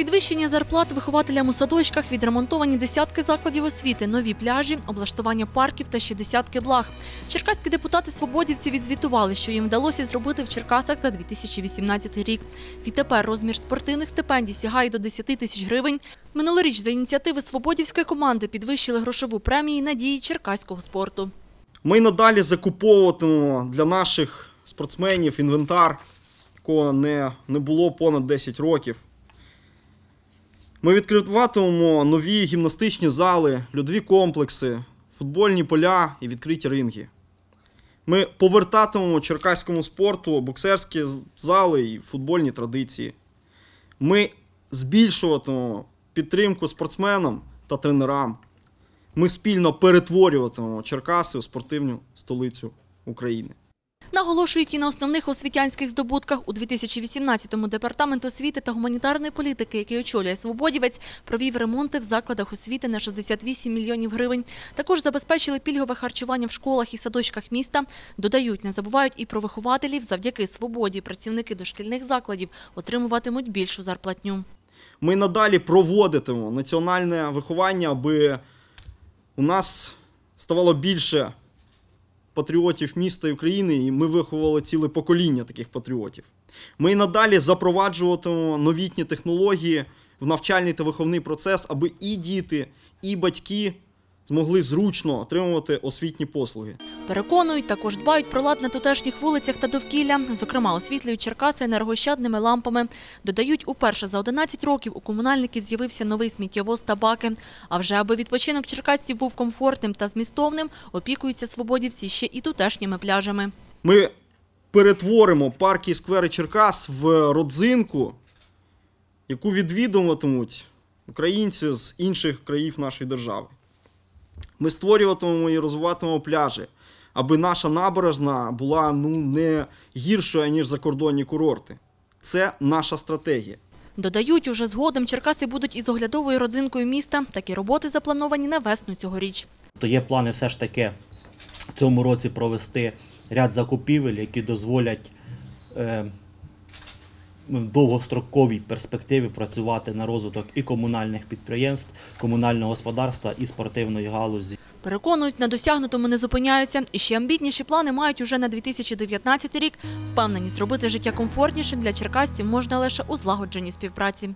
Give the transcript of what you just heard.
Підвищення зарплат вихователям у садочках, відремонтовані десятки закладів освіти, нові пляжі, облаштування парків та ще десятки благ. Черкаські депутати свободівці відзвітували, що їм вдалося зробити в Черкасах за 2018 рік. Відтепер розмір спортивних стипендій сягає до 10 тисяч гривень. Минулоріч за ініціативи свободівської команди підвищили грошову премію надії черкаського спорту. Ми надалі закуповуватимемо для наших спортсменів інвентар, якого не, не було понад 10 років. Ми відкриватимемо нові гімнастичні зали, льодові комплекси, футбольні поля і відкриті ринги. Ми повертатимемо черкаському спорту боксерські зали і футбольні традиції. Ми збільшуватимемо підтримку спортсменам та тренерам. Ми спільно перетворюватимемо Черкаси у спортивну столицю України. Наголошують і на основних освітянських здобутках у 2018-му департамент освіти та гуманітарної політики, який очолює Свободівець, провів ремонти в закладах освіти на 68 мільйонів гривень. Також забезпечили пільгове харчування в школах і садочках міста. Додають, не забувають і про вихователів. Завдяки свободі працівники дошкільних закладів отримуватимуть більшу зарплатню. Ми надалі проводитимемо національне виховання, аби у нас ставало більше патріотів міста і України, і ми виховували ціле покоління таких патріотів. Ми й надалі запроваджуватимемо новітні технології в навчальний та виховний процес, аби і діти, і батьки змогли зручно отримувати освітні послуги. Переконують, також дбають про лад на тутешніх вулицях та довкілля, зокрема освітлюють Черкаси енергощадними лампами. Додають, уперше за 11 років у комунальників з'явився новий сміттєвоз та баки. А вже аби відпочинок черкасців був комфортним та змістовним, опікуються свободівці ще і тутешніми пляжами. Ми перетворимо парки і сквери Черкас в родзинку, яку відвідуватимуть українці з інших країв нашої держави. Ми створюватимемо і розвиватимемо пляжі, аби наша набережна була ну, не гіршою, ніж закордонні курорти. Це наша стратегія. Додають, уже згодом Черкаси будуть із оглядовою родзинкою міста. Такі роботи заплановані на весну цьогоріч. То є плани все ж таки в цьому році провести ряд закупівель, які дозволять е, в довгостроковій перспективі працювати на розвиток і комунальних підприємств, комунального господарства і спортивної галузі. Переконують, на досягнутому не зупиняються. І ще амбітніші плани мають уже на 2019 рік. Впевнені, зробити життя комфортнішим для черкасців можна лише у злагодженій співпраці.